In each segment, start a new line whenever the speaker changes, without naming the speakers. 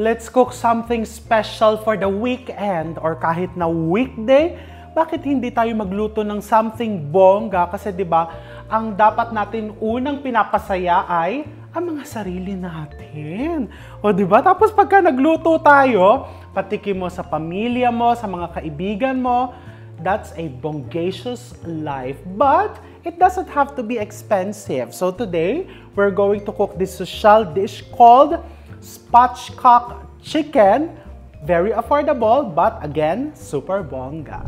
let's cook something special for the weekend or kahit na weekday. Bakit hindi tayo magluto ng something bongga? Kasi 'di ba, ang dapat natin unang pinapasaya ay ang mga sarili natin. O 'di ba? Tapos pagka nagluto tayo, patikim mo sa pamilya mo, sa mga kaibigan mo, that's a bongacious life. But it doesn't have to be expensive. So today, we're going to cook this social dish called spatchcock chicken. Very affordable, but again, super bongga.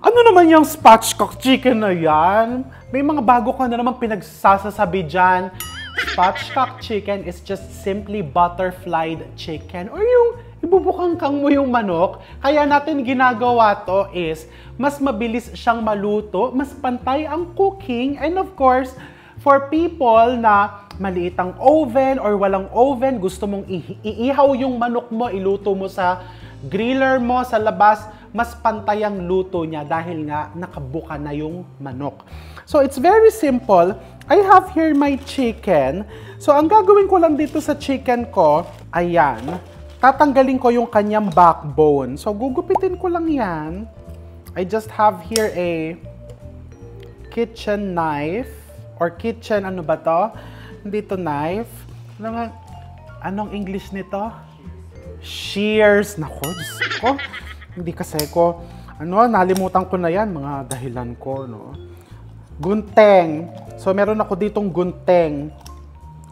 Ano naman yung spatchcock chicken na yan? May mga bago ka na naman pinagsasasabi dyan. Spatchcock chicken is just simply butterflied chicken. Or yung ibubukang-kang mo yung manok. Kaya natin ginagawa to is mas mabilis siyang maluto, mas pantay ang cooking, and of course, for people na maliit ang oven or walang oven, gusto mong iihaw yung manok mo, iluto mo sa griller mo sa labas, mas pantay ang luto niya dahil nga nakabuka na yung manok. So it's very simple. I have here my chicken. So ang gagawin ko lang dito sa chicken ko, ayan, tatanggalin ko yung kanyang backbone. So gugupitin ko lang yan. I just have here a kitchen knife or kitchen ano ba to? Hindi to knife. Ano nga, anong English nito? Shears. Nako, Diyos ko. Hindi kasi ko, ano, nalimutan ko na yan, mga dahilan ko, no. Gunteng. So, meron ako ditong gunteng.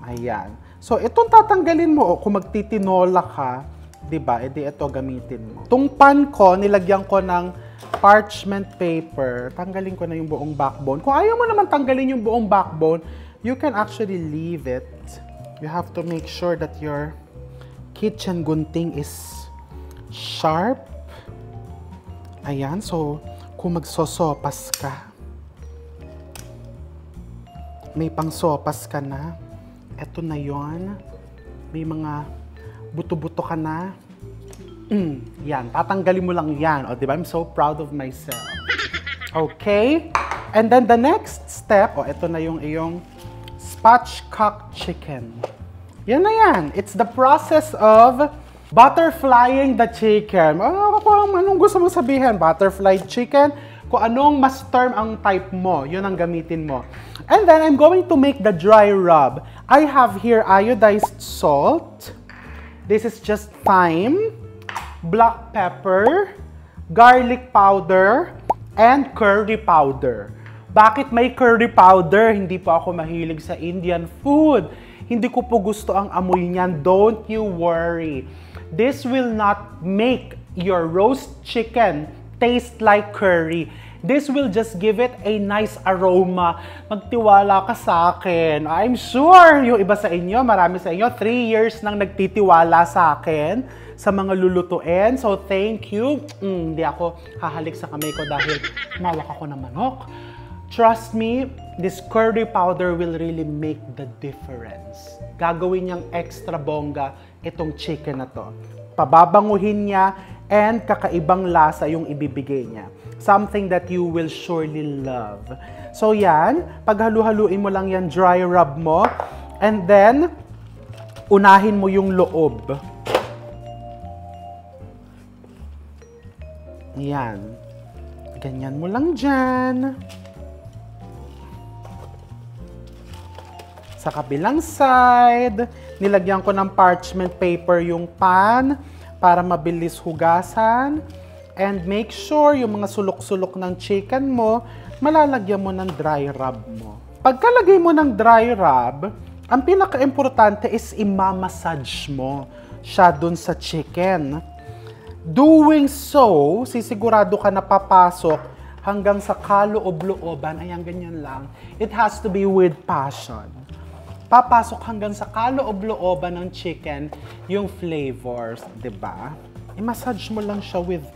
Ayan. So, itong tatanggalin mo, o kung magtitinola ka, di ba, edi ito gamitin mo. Itong pan ko, nilagyan ko ng parchment paper. Tanggalin ko na yung buong backbone. Kung ayaw mo naman tanggalin yung buong backbone, you can actually leave it. You have to make sure that your kitchen gunting is sharp. Ayan, so kung magsosopas ka, may pangsopas ka na, eto na yon. May mga buto-buto ka na. Mm, yan, tatanggalin mo lang yan. O, di ba? I'm so proud of myself. Okay? And then the next step, o, eto na yung iyong spatchcock chicken. Yan na yan. It's the process of butterflying the chicken. Kung anong gusto mo sabihin, butterfly chicken, kung anong mas term ang type mo, yun ang gamitin mo. And then I'm going to make the dry rub. I have here iodized salt. This is just thyme, black pepper, garlic powder, and curry powder. Bakit may curry powder? Hindi po ako mahilig sa Indian food. Hindi ko po gusto ang amoy niyan. Don't you worry. This will not make your roast chicken taste like curry. This will just give it a nice aroma. Magtiwala ka sa akin. I'm sure yung iba sa inyo, marami sa inyo, three years nang nagtitiwala sa akin sa mga lulutuin. So, thank you. Mm, hindi ako hahalik sa kamay ko dahil mawak ako ng manok. Trust me, this curry powder will really make the difference. Gagawin niyang extra bongga itong chicken na to. Pababanguhin niya and kakaibang lasa yung ibibigay niya. Something that you will surely love. So yan, paghalu-haluin mo lang yan, dry rub mo. And then, unahin mo yung loob. Yan. Ganyan mo lang dyan. Sa kabilang side, nilagyan ko ng parchment paper yung pan para mabilis hugasan. And make sure yung mga sulok-sulok ng chicken mo, malalagyan mo ng dry rub mo. Pagkalagay mo ng dry rub, ang pinaka-importante is imamassage mo siya dun sa chicken. Doing so, sisigurado ka na papasok hanggang sa kaloob-looban. Ayan, ganyan lang. It has to be with passion. Papasok hanggang sa kaloob-looban ng chicken yung flavors, 'di ba? I-massage mo lang siya with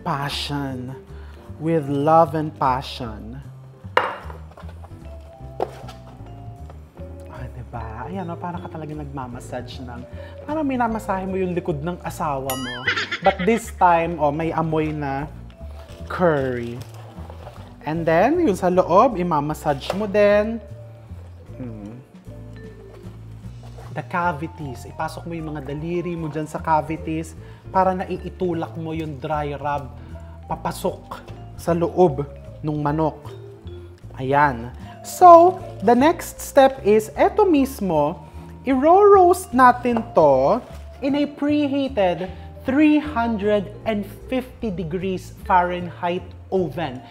passion, with love and passion. Ah, 'di Diba? Ayan, no, para ka talaga nagmamassage ng, parang minamasahe mo yung likod ng asawa mo. But this time, oh, may amoy na curry. And then, yung sa loob, imamassage mo din. The cavities. Ipasok mo yung mga daliri mo dyan sa cavities para naiitulak mo yung dry rub papasok sa loob ng manok. Ayan. So, the next step is, eto mismo, i-roast natin to in a preheated 350 degrees Fahrenheit oven.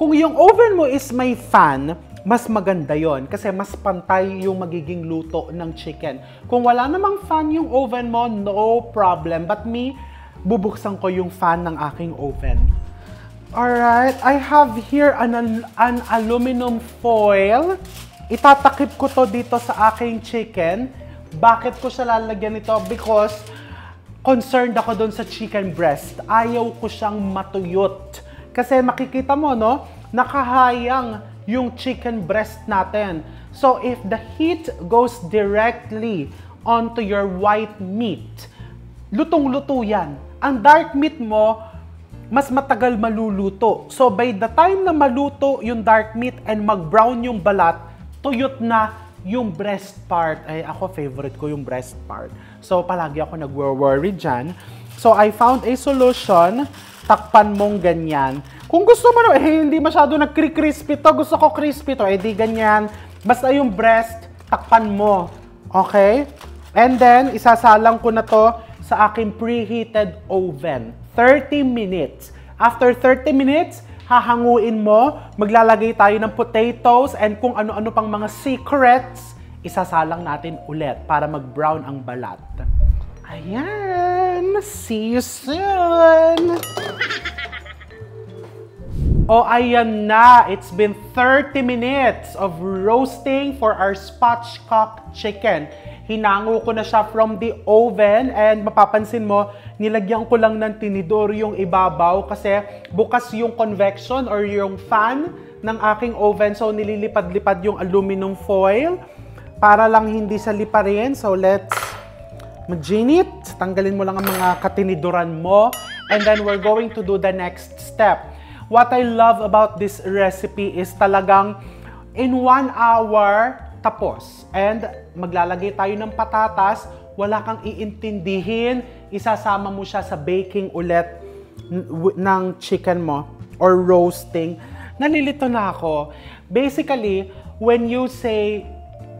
Kung yung oven mo is may fan, mas maganda yon kasi mas pantay yung magiging luto ng chicken. Kung wala namang fan yung oven mo, no problem. But me, bubuksan ko yung fan ng aking oven. Alright, I have here an, an aluminum foil. Itatakip ko to dito sa aking chicken. Bakit ko siya lalagyan nito? Because concerned ako doon sa chicken breast. Ayaw ko siyang matuyot. Kasi makikita mo, no? Nakahayang yung chicken breast natin. So if the heat goes directly onto your white meat, lutong-luto yan. Ang dark meat mo, mas matagal maluluto. So by the time na maluto yung dark meat and mag-brown yung balat, tuyot na yung breast part. Ay, ako favorite ko yung breast part. So palagi ako nag-worry dyan. So I found a solution. Takpan mong ganyan. Kung gusto mo na, eh, hindi masyado nag-crispy to. Gusto ko crispy to. Eh, di ganyan. Basta yung breast, takpan mo. Okay? And then, isasalang ko na to sa aking preheated oven. 30 minutes. After 30 minutes, hahanguin mo, maglalagay tayo ng potatoes and kung ano-ano pang mga secrets, isasalang natin ulit para mag-brown ang balat. Ayan! See you soon! Oh, ayan na! It's been 30 minutes of roasting for our spatchcock chicken. Hinango ko na siya from the oven and mapapansin mo, nilagyan ko lang ng tinidor yung ibabaw kasi bukas yung convection or yung fan ng aking oven. So nililipad-lipad yung aluminum foil para lang hindi sa liparin. So let's mag-ginit. Tanggalin mo lang ang mga katiniduran mo. And then we're going to do the next step. What I love about this recipe is talagang in one hour, tapos. And maglalagay tayo ng patatas, wala kang iintindihin, isasama mo siya sa baking ulit ng chicken mo or roasting. Nalilito na ako. Basically, when you say,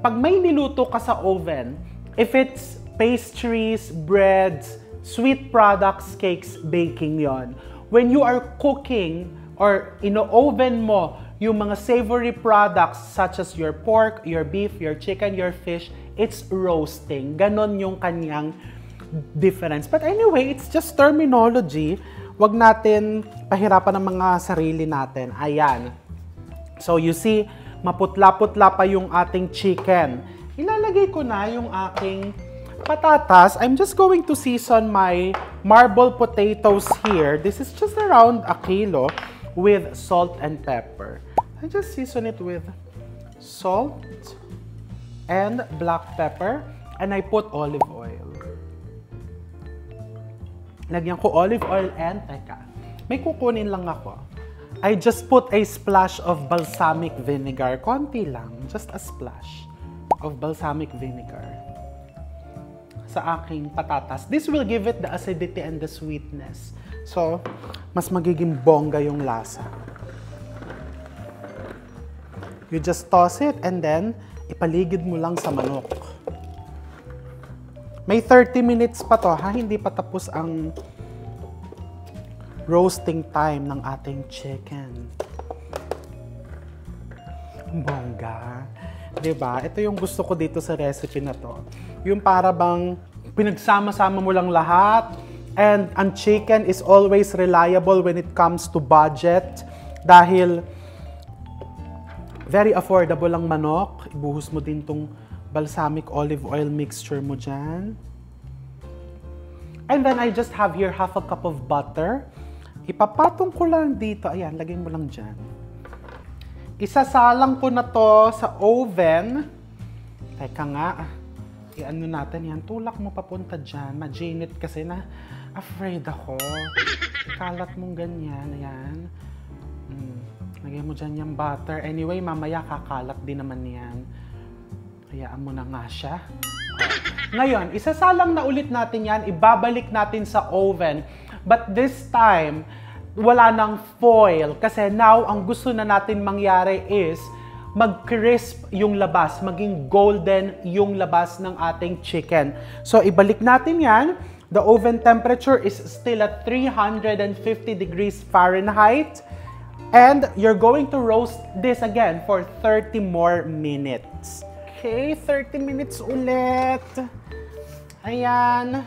pag may niluto ka sa oven, if it's pastries, breads, sweet products, cakes, baking yon. When you are cooking or ino-oven mo yung mga savory products such as your pork, your beef, your chicken, your fish, it's roasting. Ganon yung kanyang difference. But anyway, it's just terminology. Huwag natin pahirapan ng mga sarili natin. Ayan. So you see, maputla-putla pa yung ating chicken. Ilalagay ko na yung aking patatas. I'm just going to season my marble potatoes here. This is just around a kilo with salt and pepper. I just season it with salt and black pepper and I put olive oil. Lagyan ko olive oil and, teka, may kukunin lang ako. I just put a splash of balsamic vinegar. Konti lang, just a splash of balsamic vinegar sa aking patatas. This will give it the acidity and the sweetness. So, mas magiging bongga yung lasa. You just toss it and then ipaligid mo lang sa manok. May 30 minutes pa to ha, hindi pa tapos ang roasting time ng ating chicken. Bongga. 'Di ba? Ito yung gusto ko dito sa recipe na to. Yung para bang pinagsama-sama mo lang lahat, And ang chicken is always reliable when it comes to budget dahil very affordable lang manok. Ibuhos mo din tong balsamic olive oil mixture mo dyan. And then I just have here half a cup of butter. Ipapatong ko lang dito. Ayan, lagay mo lang dyan. Isasalang ko na to sa oven Teka nga. I-ano natin yan. Tulak mo papunta dyan. Majinit kasi na afraid ako. Kalat mong ganyan. Ayan. Mm. Lagyan mo dyan yung butter. Anyway, mamaya kakalat din naman yan. Hayaan mo na nga siya. Ngayon, isasalang na ulit natin yan. Ibabalik natin sa oven. But this time, wala nang foil. Kasi now, ang gusto na natin mangyari is mag-crisp yung labas, maging golden yung labas ng ating chicken. So, ibalik natin yan. The oven temperature is still at 350 degrees Fahrenheit. And you're going to roast this again for 30 more minutes. Okay, 30 minutes ulit. Ayan.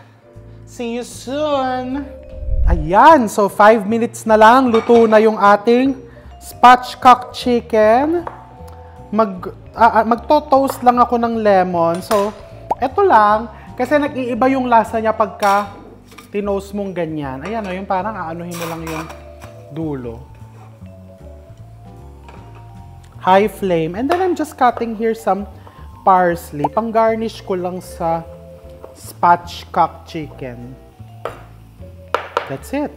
See you soon. Ayan, so 5 minutes na lang. Luto na yung ating spatchcock chicken mag, uh, magto-toast lang ako ng lemon. So, eto lang. Kasi nag-iiba yung lasa niya pagka tinoast mong ganyan. Ayan o, yung parang aanuhin mo lang yung dulo. High flame. And then I'm just cutting here some parsley. Pang-garnish ko lang sa spatchcock chicken. That's it.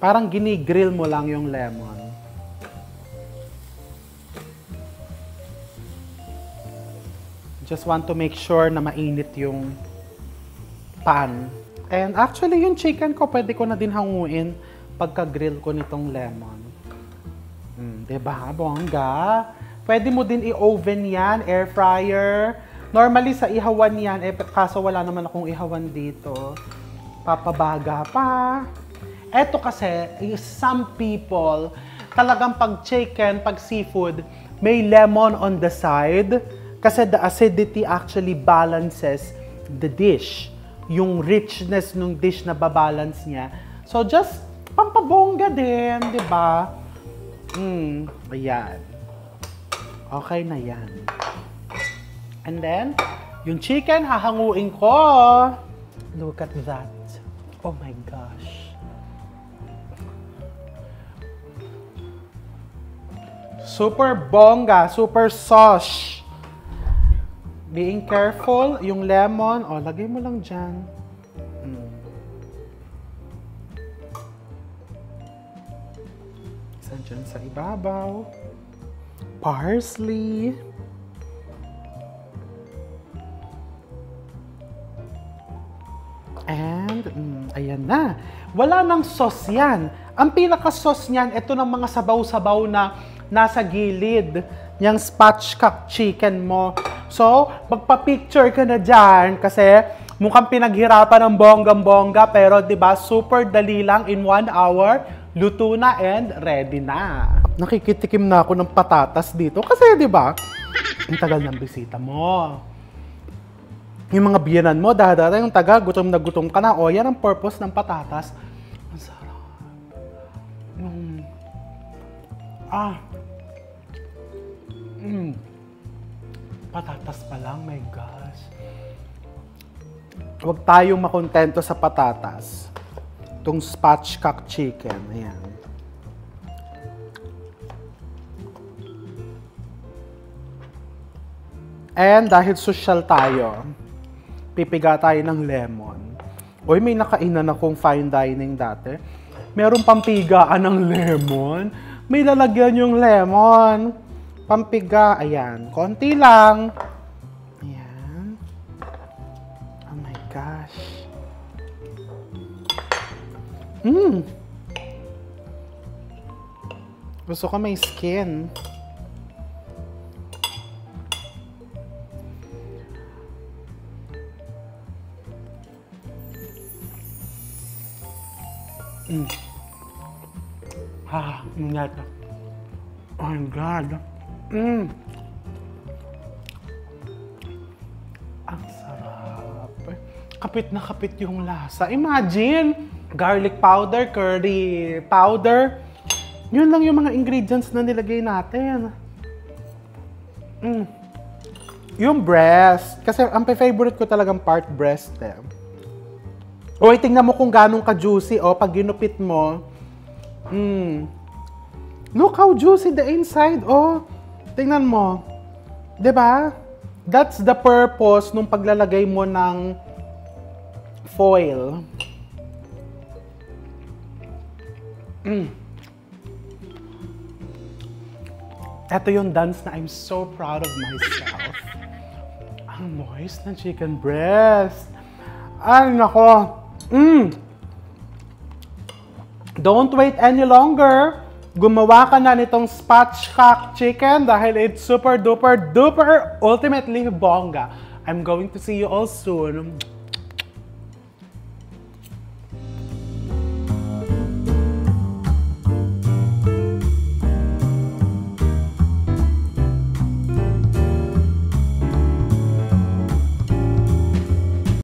Parang ginigrill mo lang yung lemon. Just want to make sure na mainit yung pan. And actually, yung chicken ko, pwede ko na din hanguin pagka-grill ko nitong lemon. Mm, diba? Bongga. Pwede mo din i-oven yan, air fryer. Normally, sa ihawan yan, eh, kaso wala naman akong ihawan dito. Papabaga pa. Eto kasi, some people, talagang pag chicken, pag seafood, may lemon on the side kasi the acidity actually balances the dish. Yung richness ng dish na babalance niya. So just pampabongga din, di ba? Hmm, ayan. Okay na yan. And then, yung chicken, hahanguin ko. Look at that. Oh my gosh. Super bongga, super sauce. Being careful, yung lemon, oh, lagay mo lang dyan. Mm. Dyan sa ibabaw. Parsley. And, ayan na. Wala nang sauce yan. Ang pinaka-sauce niyan, ito ng mga sabaw-sabaw na nasa gilid yung spatchcock chicken mo. So, magpa-picture ka na dyan kasi mukhang pinaghirapan ng bonggang-bongga pero ba super dali lang in one hour, luto na and ready na. Nakikitikim na ako ng patatas dito kasi ba? Ang tagal ng bisita mo. Yung mga biyanan mo, dahil yung taga, gutom na gutom ka na. O, yan ang purpose ng patatas. Ang sarap. Mm. Ah. Mm. Patatas pa lang, my gosh. Huwag tayong makontento sa patatas. Itong spatchcock chicken. Ayan. And dahil social tayo, pipiga tayo ng lemon. Uy, may nakainan akong fine dining dati. Meron pampigaan ng lemon. May lalagyan yung lemon. Pampiga, ayan. Konti lang. Ayan. Oh my gosh. Mmm. Gusto ko may skin. Mm. Ah, ingat. Oh my God. Mm. Ang sarap. Kapit na kapit yung lasa. Imagine, garlic powder, curry powder. Yun lang yung mga ingredients na nilagay natin. Mm. Yung breast. Kasi ang favorite ko talagang part breast eh. O, tingnan mo kung ganong ka-juicy. O, pag ginupit mo, mm, look how juicy the inside. Oh, Tingnan mo. ba? That's the purpose nung paglalagay mo ng foil. Mm. Ito yung dance na I'm so proud of myself. Ang moist ng chicken breast. Ay, nako. Mm. Don't wait any longer. Gumawa ka na nitong spatchcock chicken dahil it's super duper duper ultimately bongga. I'm going to see you all soon.